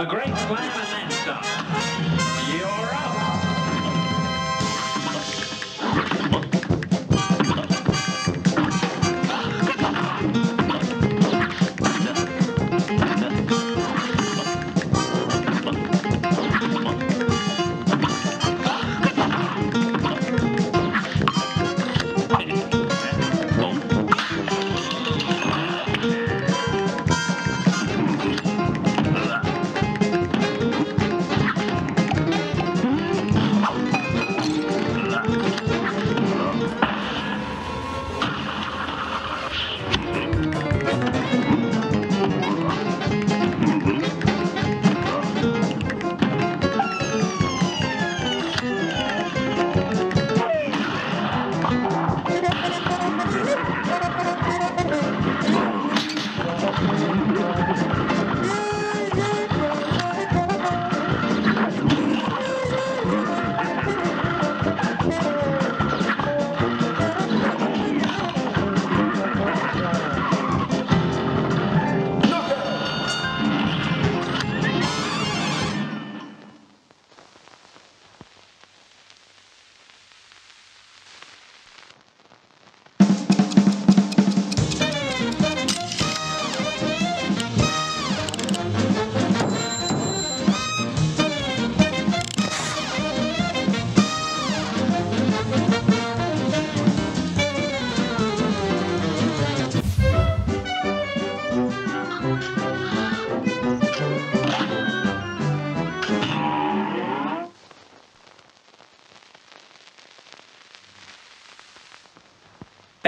A great slam and then some.